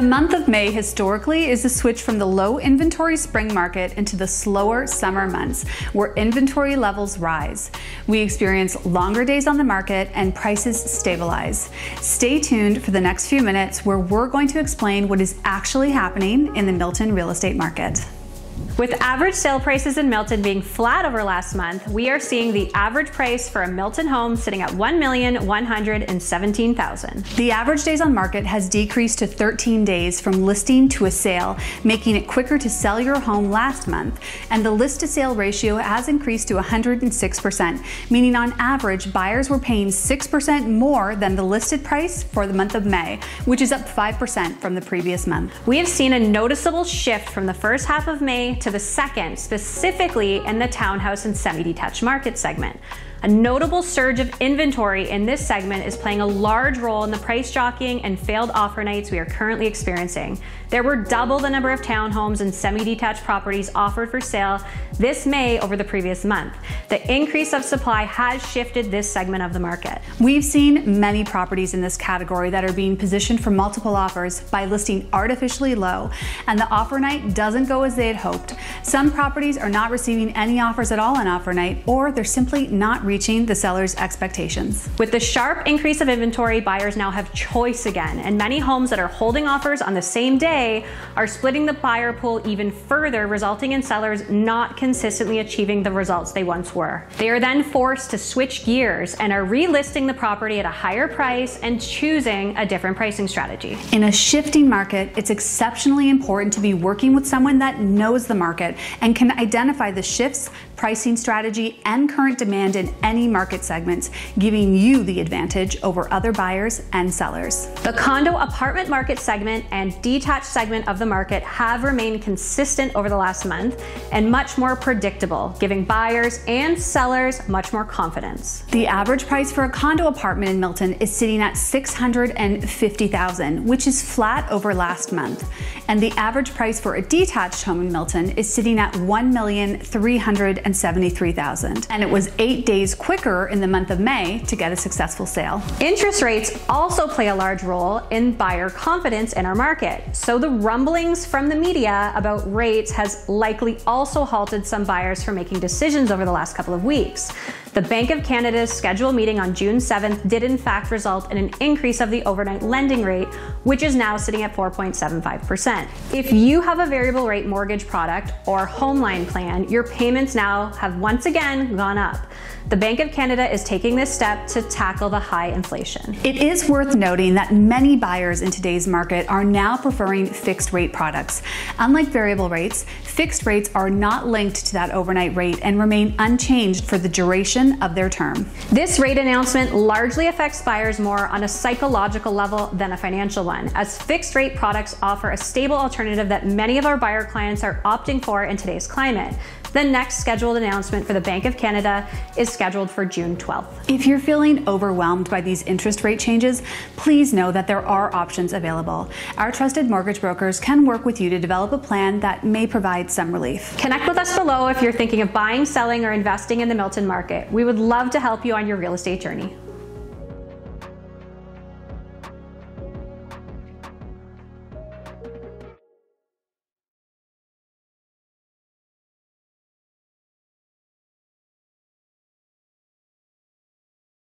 The month of May historically is a switch from the low inventory spring market into the slower summer months, where inventory levels rise. We experience longer days on the market and prices stabilize. Stay tuned for the next few minutes where we're going to explain what is actually happening in the Milton real estate market. With average sale prices in Milton being flat over last month, we are seeing the average price for a Milton home sitting at 1,117,000. The average days on market has decreased to 13 days from listing to a sale, making it quicker to sell your home last month, and the list to sale ratio has increased to 106%, meaning on average buyers were paying 6% more than the listed price for the month of May, which is up 5% from the previous month. We have seen a noticeable shift from the first half of May to the second, specifically in the townhouse and semi-detached market segment. A notable surge of inventory in this segment is playing a large role in the price jockeying and failed offer nights we are currently experiencing. There were double the number of townhomes and semi-detached properties offered for sale this May over the previous month. The increase of supply has shifted this segment of the market. We've seen many properties in this category that are being positioned for multiple offers by listing artificially low, and the offer night doesn't go as they had hoped. Some properties are not receiving any offers at all on offer night, or they're simply not reaching the seller's expectations. With the sharp increase of inventory, buyers now have choice again, and many homes that are holding offers on the same day are splitting the buyer pool even further, resulting in sellers not consistently achieving the results they once were. They are then forced to switch gears and are relisting the property at a higher price and choosing a different pricing strategy. In a shifting market, it's exceptionally important to be working with someone that knows the market and can identify the shifts, pricing strategy, and current demand in any market segments, giving you the advantage over other buyers and sellers. The condo apartment market segment and detached segment of the market have remained consistent over the last month and much more predictable, giving buyers and sellers much more confidence. The average price for a condo apartment in Milton is sitting at 650,000, which is flat over last month. And the average price for a detached home in Milton is sitting at 1,300,000 and 73,000. And it was eight days quicker in the month of May to get a successful sale. Interest rates also play a large role in buyer confidence in our market. So the rumblings from the media about rates has likely also halted some buyers from making decisions over the last couple of weeks. The Bank of Canada's scheduled meeting on June 7th did in fact result in an increase of the overnight lending rate, which is now sitting at 4.75%. If you have a variable rate mortgage product or home line plan, your payments now have once again gone up. The Bank of Canada is taking this step to tackle the high inflation. It is worth noting that many buyers in today's market are now preferring fixed rate products. Unlike variable rates, fixed rates are not linked to that overnight rate and remain unchanged for the duration of their term. This rate announcement largely affects buyers more on a psychological level than a financial one, as fixed rate products offer a stable alternative that many of our buyer clients are opting for in today's climate. The next scheduled announcement for the Bank of Canada is scheduled for June 12th. If you're feeling overwhelmed by these interest rate changes, please know that there are options available. Our trusted mortgage brokers can work with you to develop a plan that may provide some relief. Connect with us below if you're thinking of buying, selling, or investing in the Milton market. We would love to help you on your real estate journey.